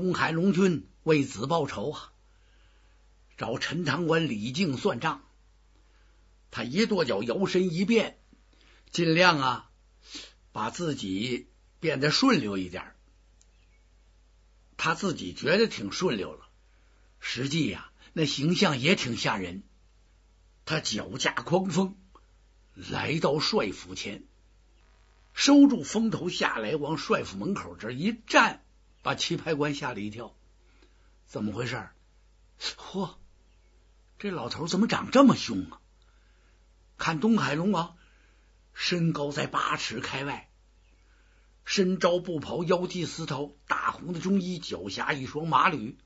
东海龙君为子报仇啊，找陈塘关李靖算账。他一跺脚，摇身一变，尽量啊，把自己变得顺溜一点。他自己觉得挺顺溜了，实际呀，那形象也挺吓人。他脚驾狂风，来到帅府前，收住风头下来，往帅府门口这一站，把棋牌官吓了一跳。怎么回事？嚯，这老头怎么长这么凶啊？看东海龙王，身高在八尺开外，身着布袍，腰系丝绦，大红的中衣，脚下一双马履，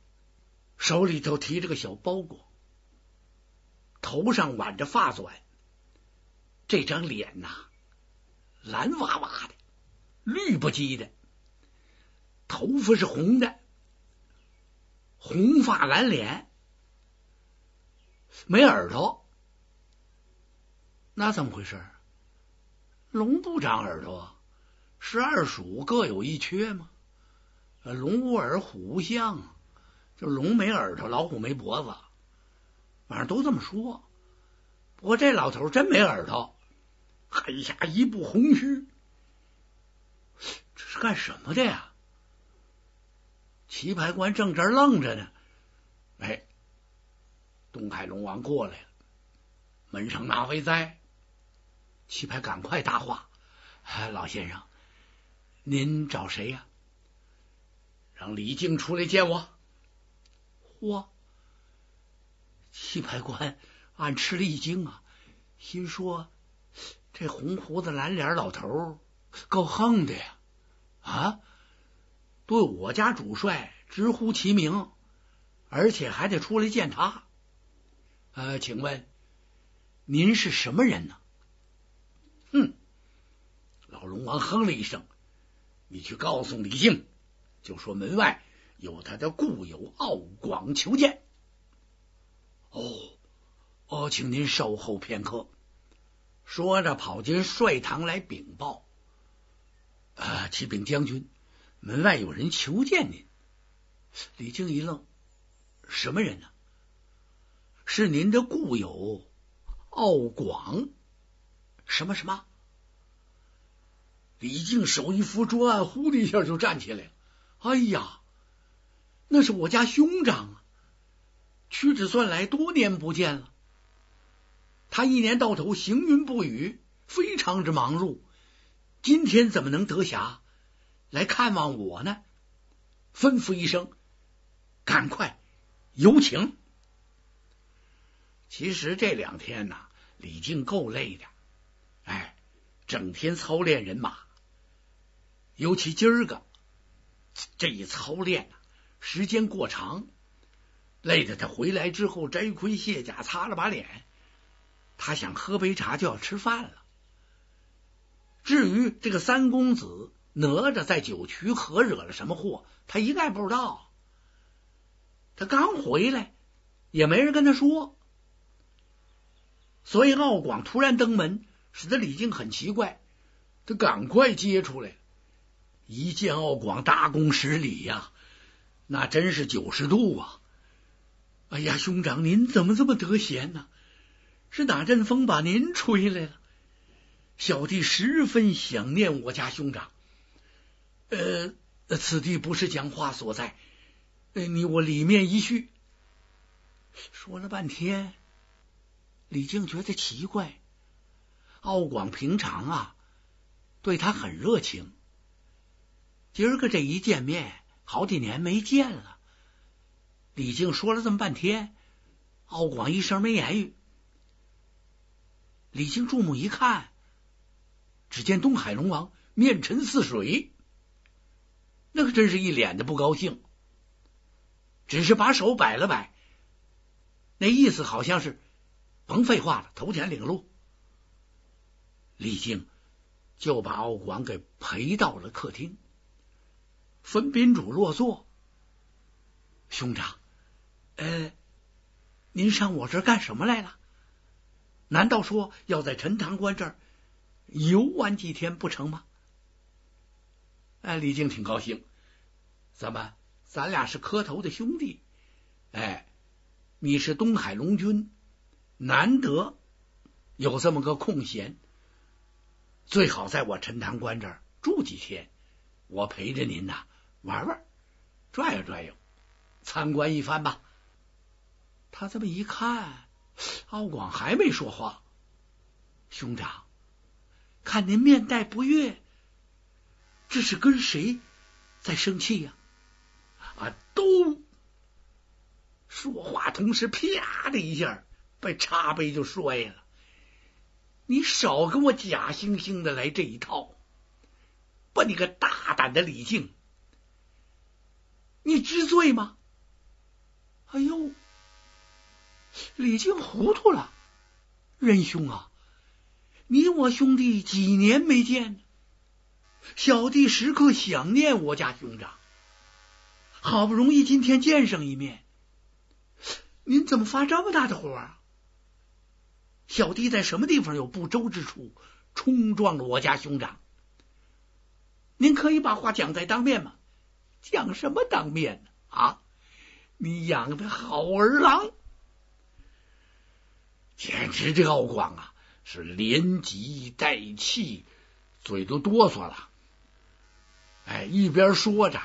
手里头提着个小包裹，头上挽着发纂，这张脸呐，蓝哇哇的，绿不叽的，头发是红的，红发蓝脸，没耳朵。那怎么回事？龙不长耳朵，十二属各有一缺吗？龙无耳，虎无象，就龙没耳朵，老虎没脖子，反正都这么说。不过这老头真没耳朵，黑下一部红须，这是干什么的呀？棋牌官正这愣着呢，哎，东海龙王过来了，门上哪位在？棋牌赶快答话：“老先生，您找谁呀？让李靖出来见我。”嚯！棋牌官暗吃了一惊啊，心说：“这红胡子蓝脸老头够横的呀！啊，对我家主帅直呼其名，而且还得出来见他。呃，请问您是什么人呢？”哼！老龙王哼了一声：“你去告诉李靖，就说门外有他的故友敖广求见。”哦哦，请您稍后片刻。说着，跑进帅堂来禀报：“啊，启禀将军，门外有人求见您。”李靖一愣：“什么人呢？”“是您的故友敖广。”什么什么？李靖手一扶桌案，呼的一下就站起来了。哎呀，那是我家兄长啊！屈指算来，多年不见了。他一年到头行云不雨，非常之忙碌。今天怎么能得暇来看望我呢？吩咐一声，赶快有请。其实这两天呐，李靖够累的。哎，整天操练人马，尤其今儿个这一操练啊，时间过长，累得他回来之后摘盔卸甲，擦了把脸，他想喝杯茶就要吃饭了。至于这个三公子哪吒在九曲河惹了什么祸，他一概不知道。他刚回来，也没人跟他说，所以奥广突然登门。使得李靖很奇怪，他赶快接出来，一见奥广，大功十礼呀，那真是九十度啊！哎呀，兄长，您怎么这么得闲呢？是哪阵风把您吹来了？小弟十分想念我家兄长。呃，此地不是讲话所在，你我里面一叙。说了半天，李靖觉得奇怪。敖广平常啊，对他很热情。今儿个这一见面，好几年没见了。李靖说了这么半天，敖广一声没言语。李靖注目一看，只见东海龙王面沉似水，可真是一脸的不高兴，只是把手摆了摆，那意思好像是甭废话了，头前领路。李靖就把敖广给陪到了客厅，分宾主落座。兄长，呃，您上我这干什么来了？难道说要在陈塘关这儿游玩几天不成吗？哎，李靖挺高兴，怎么咱俩是磕头的兄弟。哎，你是东海龙君，难得有这么个空闲，最好在我陈塘关这儿住几天，我陪着您呐玩玩，转悠转悠，参观一番吧。他这么一看，敖广还没说话。兄长，看您面带不悦，这是跟谁在生气呀？啊都说话同时，啪的一下把茶杯就摔了。你少跟我假惺惺的来这一套！把你个大胆的李靖，你知罪吗？哎呦！李靖糊涂了，仁兄啊，你我兄弟几年没见，小弟时刻想念我家兄长，好不容易今天见上一面，您怎么发这么大的火啊？小弟在什么地方有不周之处，冲撞了我家兄长？您可以把话讲在当面吗？讲什么当面呢？啊，你养的好儿郎！简直这敖广啊，是连急带气，嘴都哆嗦了。哎，一边说着，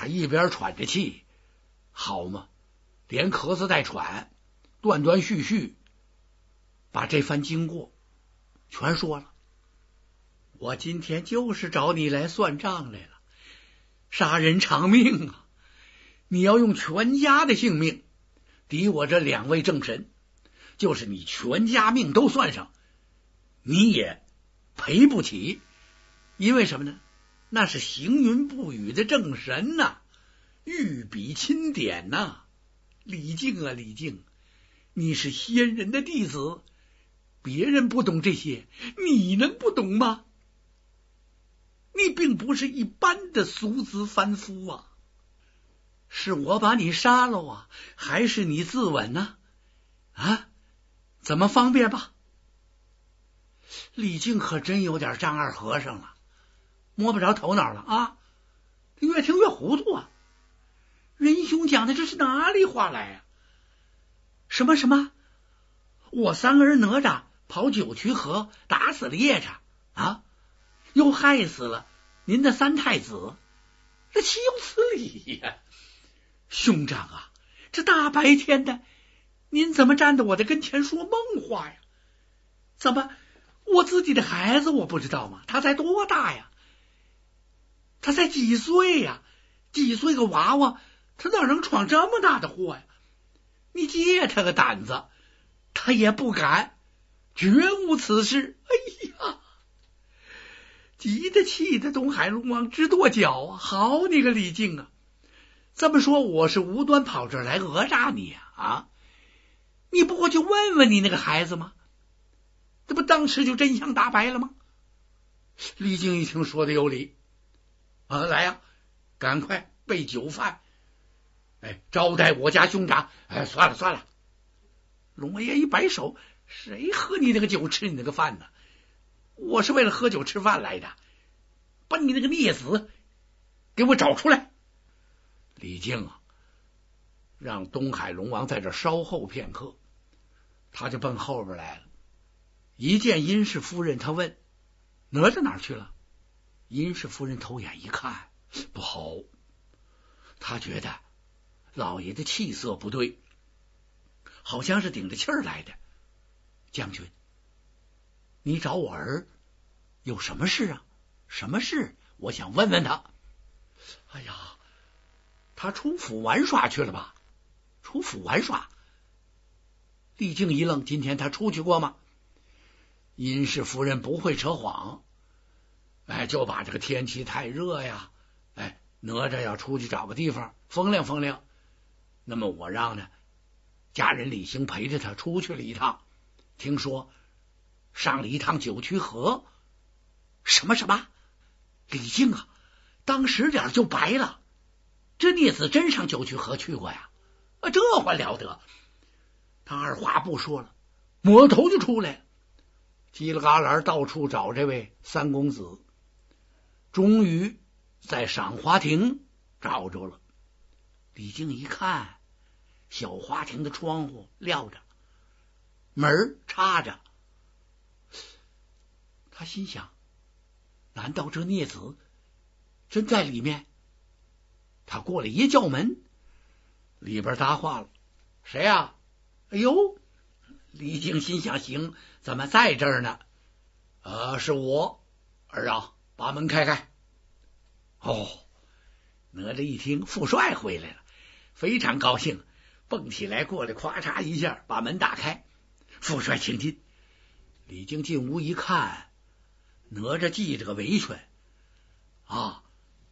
他一边喘着气，好嘛，连咳嗽带喘，断断续续，把这番经过全说了。我今天就是找你来算账来了，杀人偿命啊！你要用全家的性命抵我这两位正神。就是你全家命都算上，你也赔不起，因为什么呢？那是行云布雨的正神呐，御笔钦点呐。李靖啊，李靖，你是仙人的弟子，别人不懂这些，你能不懂吗？你并不是一般的俗子凡夫啊，是我把你杀了啊，还是你自刎呢？啊？怎么方便吧？李靖可真有点张二和尚了，摸不着头脑了啊！越听越糊涂啊！仁兄讲的这是哪里话来呀？什么什么？我三儿哪吒跑九曲河打死了夜叉啊，又害死了您的三太子，这岂有此理呀？兄长啊，这大白天的！您怎么站在我的跟前说梦话呀？怎么我自己的孩子我不知道吗？他才多大呀？他才几岁呀？几岁个娃娃，他哪能闯这么大的祸呀？你借他个胆子，他也不敢，绝无此事。哎呀，急得气的东海龙王直跺脚啊！好你个李靖啊！这么说我是无端跑这儿来讹诈你呀？啊！你不过去问问你那个孩子吗？这不当时就真相大白了吗？李靖一听说的有理啊，来呀，赶快备酒饭，哎，招待我家兄长。哎，算了算了，龙王爷一摆手，谁喝你那个酒，吃你那个饭呢？我是为了喝酒吃饭来的，把你那个孽子给我找出来。李靖啊！让东海龙王在这稍后片刻，他就奔后边来了。一见殷氏夫人，他问：“哪吒哪去了？”殷氏夫人偷眼一看，不好，她觉得老爷的气色不对，好像是顶着气儿来的。将军，你找我儿有什么事啊？什么事？我想问问他。哎呀，他出府玩耍去了吧？出府玩耍，李靖一愣。今天他出去过吗？殷氏夫人不会扯谎，哎，就把这个天气太热呀，哎，哪吒要出去找个地方风凉风凉。那么我让呢家人李兴陪着他出去了一趟，听说上了一趟九曲河。什么什么？李靖啊，当时脸就白了。这孽子真上九曲河去过呀？啊，这还了得！他二话不说了，抹头就出来，叽里嘎啦到处找这位三公子，终于在赏花亭找着了。李靖一看，小花亭的窗户撂着，门插着，他心想：难道这孽子真在里面？他过来一叫门，里边答话了：“谁呀？”哎呦！李靖心想：行，怎么在这儿呢？呃，是我儿啊，把门开开。哦，哪吒一听父帅回来了，非常高兴，蹦起来过来，咵嚓一下把门打开。父帅，请进。李靖进屋一看，哪吒系着个围裙啊，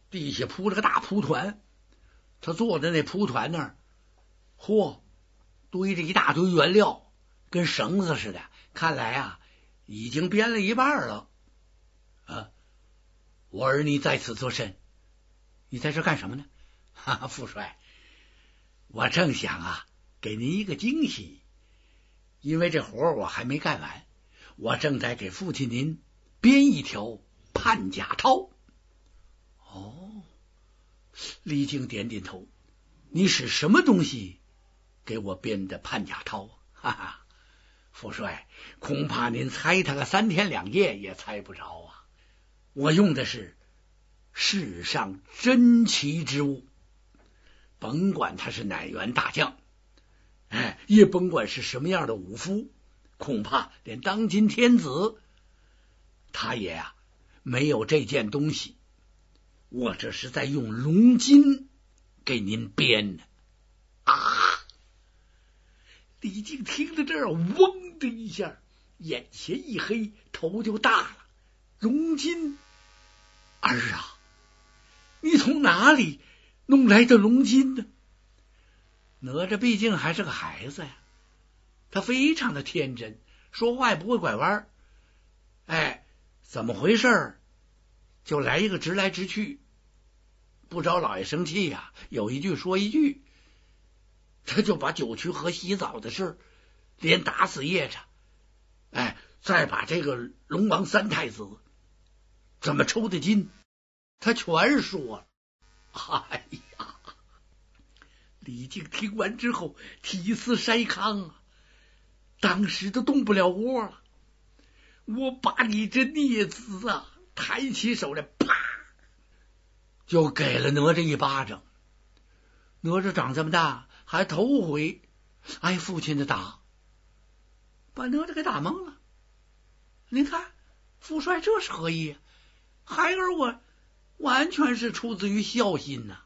地下铺了个大蒲团，他坐在那蒲团那儿，嚯，堆着一大堆原料。跟绳子似的，看来啊，已经编了一半了。啊，我儿你在此作甚？你在这干什么呢？哈哈，父帅，我正想啊，给您一个惊喜，因为这活我还没干完，我正在给父亲您编一条判甲涛。哦，李靖点点头，你使什么东西给我编的判甲涛？哈哈。父帅，恐怕您猜他个三天两夜也猜不着啊！我用的是世上珍奇之物，甭管他是哪员大将，哎，也甭管是什么样的武夫，恐怕连当今天子他也啊没有这件东西。我这是在用龙筋给您编的啊！李靖听到这儿，嗡的一下，眼前一黑，头就大了。龙筋，儿啊，你从哪里弄来的龙筋呢？哪吒毕竟还是个孩子呀，他非常的天真，说话也不会拐弯。哎，怎么回事？就来一个直来直去，不招老爷生气呀？有一句说一句。他就把九曲河洗澡的事，连打死叶叉，哎，再把这个龙王三太子怎么抽的筋，他全说了。哎呀，李靖听完之后体似筛糠啊，当时都动不了窝了。我把你这孽子啊，抬起手来，啪，就给了哪吒一巴掌。哪吒长这么大。还头回挨父亲的打，把哪吒给打懵了。您看，父帅这是何意？啊孩儿我完全是出自于孝心呐，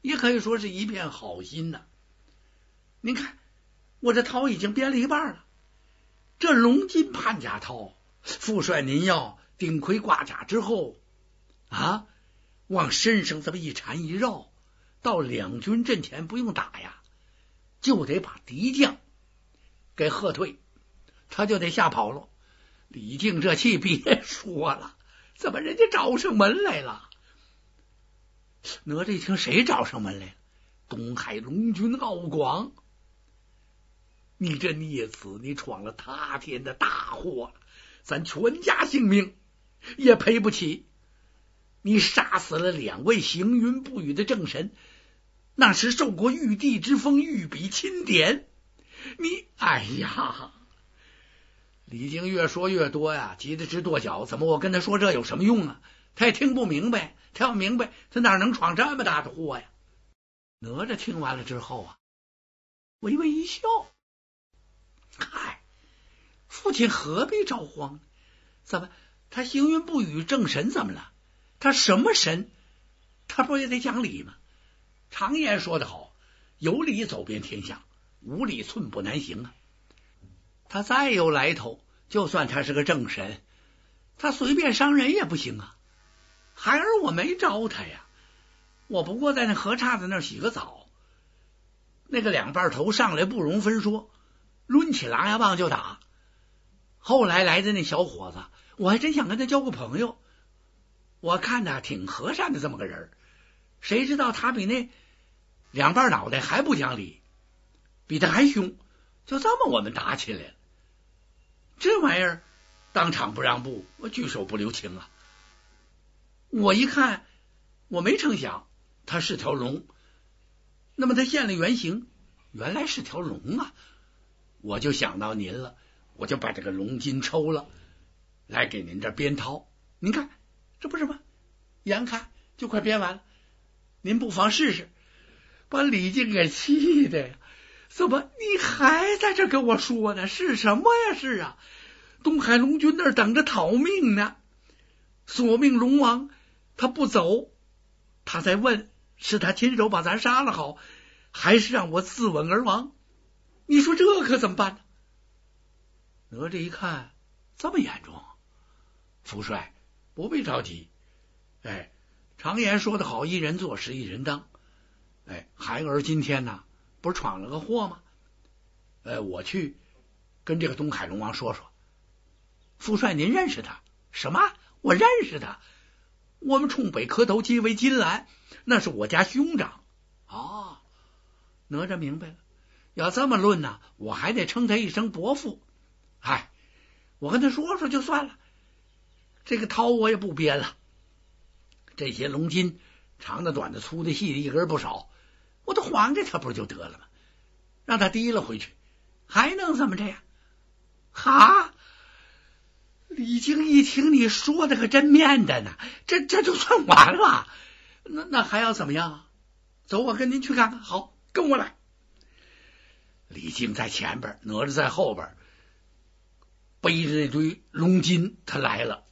也可以说是一片好心呐。您看，我这套已经编了一半了，这龙筋判甲套，父帅您要顶盔挂甲之后啊，往身上这么一缠一绕，到两军阵前不用打呀。就得把敌将给喝退，他就得吓跑了。李靖这气别说了，怎么人家找上门来了？哪吒一听，谁找上门来了？东海龙君敖广，你这孽子，你闯了他天的大祸，咱全家性命也赔不起。你杀死了两位行云布雨的正神。那是受过玉帝之封，御笔钦点。你，哎呀！李靖越说越多呀，急得直跺脚。怎么我跟他说这有什么用啊？他也听不明白。他要明白，他哪能闯这么大的祸呀？哪吒听完了之后啊，微微一笑。嗨，父亲何必着慌？怎么他行云布雨正神怎么了？他什么神？他不也得讲理吗？常言说得好，有理走遍天下，无理寸步难行啊！他再有来头，就算他是个正神，他随便伤人也不行啊！孩儿我没招他呀，我不过在那河岔子那儿洗个澡，那个两瓣头上来不容分说，抡起狼牙棒就打。后来来的那小伙子，我还真想跟他交个朋友，我看他挺和善的这么个人。谁知道他比那两半脑袋还不讲理，比他还凶，就这么我们打起来了。这玩意儿当场不让步，我举手不留情啊！我一看，我没成想他是条龙，那么他现了原形，原来是条龙啊！我就想到您了，我就把这个龙筋抽了，来给您这编套。您看，这不是吗？眼看就快编完了，您不妨试试。把李靖给气的呀！怎么你还在这跟我说呢？是什么呀？是啊，东海龙君那儿等着讨命呢。索命龙王他不走，他在问：是他亲手把咱杀了好，还是让我自刎而亡？你说这可怎么办呢？哪吒一看这么严重，父帅不必着急。哎，常言说得好，一人做事一人当。哎，孩儿今天呢，不是闯了个祸吗？呃，我去跟这个东海龙王说说。父帅，您认识他？什么？我认识他。我们冲北磕头即为金兰，那是我家兄长。哦，哪吒明白了。要这么论呢，我还得称他一声伯父。嗨，我跟他说说就算了。这个涛我也不编了。这些龙筋，长的、短的、粗的、细的，一根不少。我都还给他不就得了吗？让他提了回去，还能怎么着呀？哈！李靖一听你说的可真面的呢，这这就算完了？那那还要怎么样？走，我跟您去看看。好，跟我来。李靖在前边，哪吒在后边，背着那堆龙筋，他来了。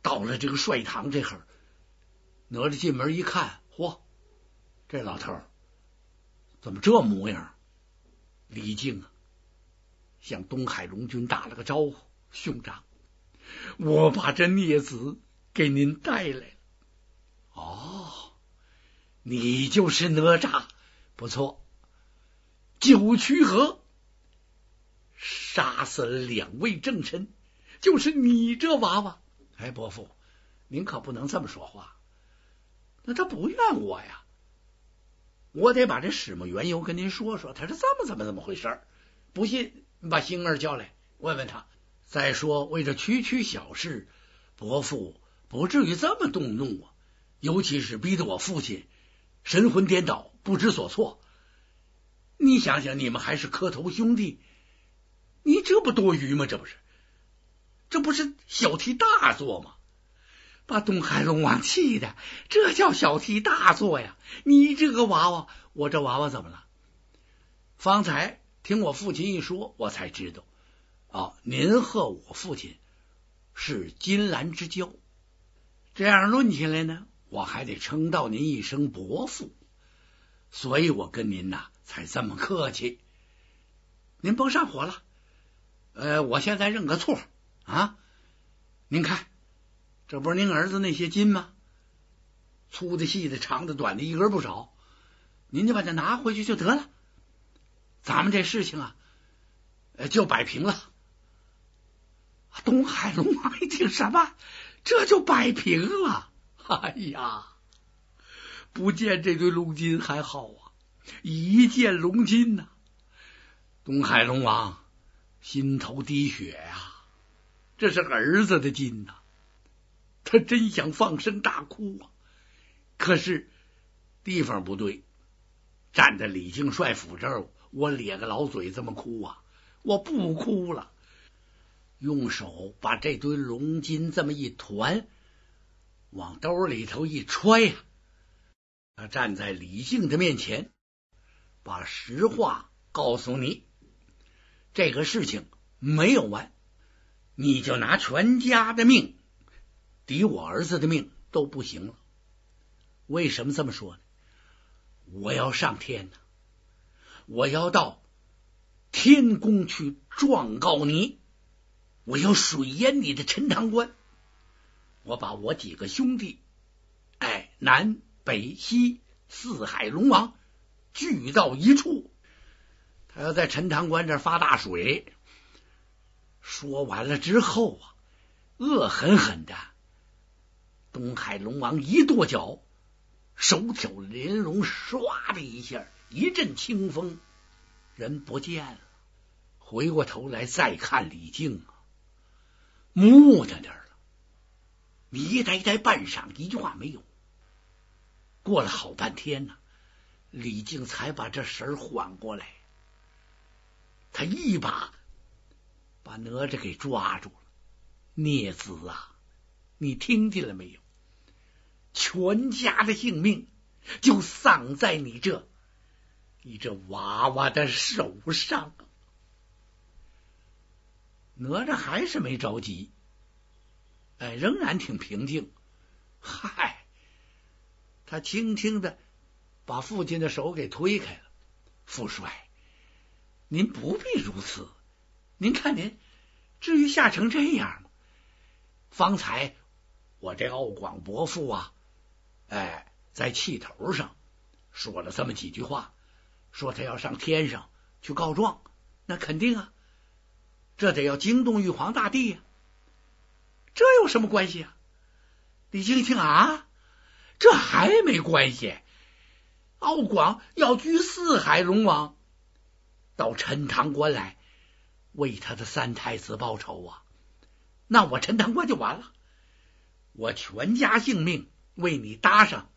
到了这个帅堂这会儿，哪吒进门一看，嚯！这老头怎么这模样？李靖啊，向东海龙君打了个招呼：“兄长，我把这孽子给您带来了。”哦，你就是哪吒，不错。九曲河杀死了两位正臣，就是你这娃娃。哎，伯父，您可不能这么说话。那他不怨我呀。我得把这始末缘由跟您说说，他是这么怎么怎么回事？不信，你把星儿叫来问问他。再说，为这区区小事，伯父不至于这么动怒啊！尤其是逼得我父亲神魂颠倒，不知所措。你想想，你们还是磕头兄弟，你这不多余吗？这不是，这不是小题大做吗？把东海龙王气的，这叫小题大做呀！你这个娃娃，我这娃娃怎么了？方才听我父亲一说，我才知道啊，您和我父亲是金兰之交。这样论起来呢，我还得称道您一声伯父，所以我跟您呐才这么客气。您甭上火了，呃，我现在认个错啊，您看。这不是您儿子那些金吗？粗的、细的、长的、短的，一根不少。您就把它拿回去就得了。咱们这事情啊，就摆平了。东海龙王一听什么，这就摆平了。哎呀，不见这堆龙金还好啊，一见龙金呐，东海龙王心头滴血呀！这是儿子的金呐。他真想放声大哭啊！可是地方不对，站在李靖帅府这儿，我咧个老嘴这么哭啊！我不哭了，用手把这堆龙筋这么一团，往兜里头一揣呀。他站在李靖的面前，把实话告诉你：这个事情没有完，你就拿全家的命。抵我儿子的命都不行了，为什么这么说呢？我要上天呐，我要到天宫去状告你，我要水淹你的陈塘关，我把我几个兄弟，哎，南北西四海龙王聚到一处，他要在陈塘关这发大水。说完了之后啊，恶狠狠的。东海龙王一跺脚，手挑连龙，唰的一下，一阵清风，人不见了。回过头来再看李靖啊，木在那儿了，迷呆呆半晌，一句话没有。过了好半天呢，李靖才把这神缓过来，他一把把哪吒给抓住了。孽子啊，你听见了没有？全家的性命就丧在你这，你这娃娃的手上。哪吒还是没着急，哎，仍然挺平静。嗨，他轻轻的把父亲的手给推开了。父帅，您不必如此。您看您至于吓成这样吗？方才我这傲广伯父啊，哎，在气头上说了这么几句话，说他要上天上去告状，那肯定啊。这得要惊动玉皇大帝呀，这有什么关系啊？李靖一听啊，这还没关系。敖广要居四海龙王到陈塘关来为他的三太子报仇啊，那我陈塘关就完了，我全家性命为你搭上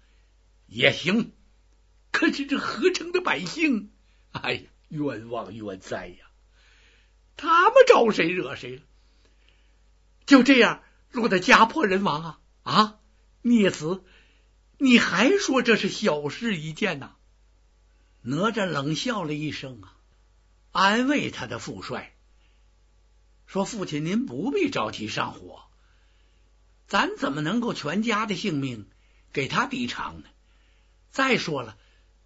也行。可是这河城的百姓，哎呀，冤枉冤哉呀！他们招谁惹谁了？就这样落得家破人亡啊！啊，孽子，你还说这是小事一件呐？哪吒冷笑了一声啊，安慰他的父帅说：“父亲，您不必着急上火，咱怎么能够全家的性命给他抵偿呢？再说了，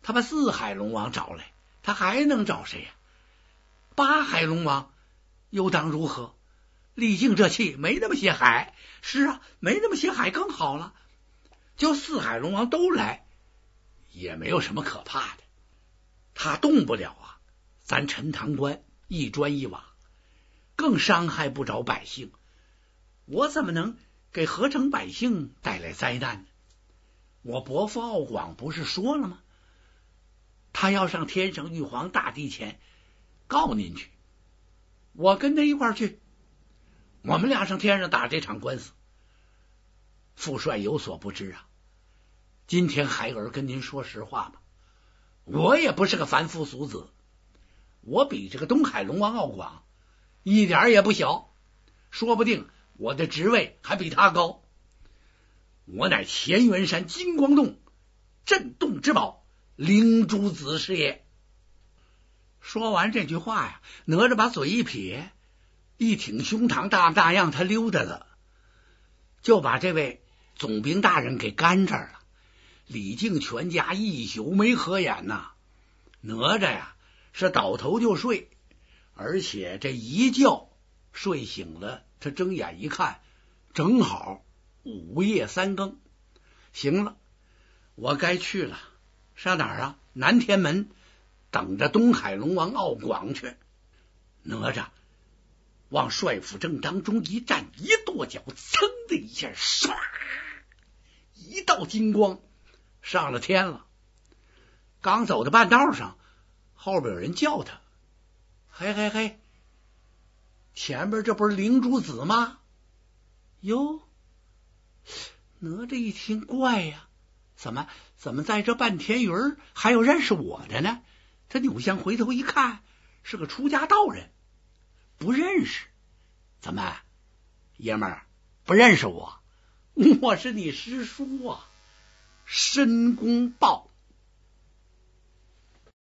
他把四海龙王找来，他还能找谁呀？八海龙王。”又当如何？李靖这气没那么些海，是啊，没那么些海更好了。就四海龙王都来，也没有什么可怕的。他动不了啊，咱陈塘关一砖一瓦，更伤害不着百姓。我怎么能给河城百姓带来灾难？我伯父敖广不是说了吗？他要上天上玉皇大帝前告您去。我跟他一块去，我们俩上天上打这场官司。父帅有所不知啊，今天孩儿跟您说实话吧，我也不是个凡夫俗子，我比这个东海龙王敖广一点也不小，说不定我的职位还比他高。我乃乾元山金光洞镇洞之宝灵珠子是也。说完这句话呀，哪吒把嘴一撇，一挺胸膛，大大样他溜达了，就把这位总兵大人给干这儿了。李靖全家一宿没合眼呐，哪吒呀是倒头就睡，而且这一觉睡醒了，他睁眼一看，正好午夜三更。行了，我该去了，上哪儿啊？南天门。等着东海龙王敖广去，哪吒往帅府正当中一站，一跺脚，噌的一下，唰，一道金光上了天了。刚走到半道上，后边有人叫他：“嘿嘿嘿，前边这不是灵珠子吗？”哟，哪吒一听，怪呀，怎么怎么在这半天云还有认识我的呢？他扭向回头一看，是个出家道人，不认识。怎么，爷们儿不认识我？我是你师叔啊，申公豹。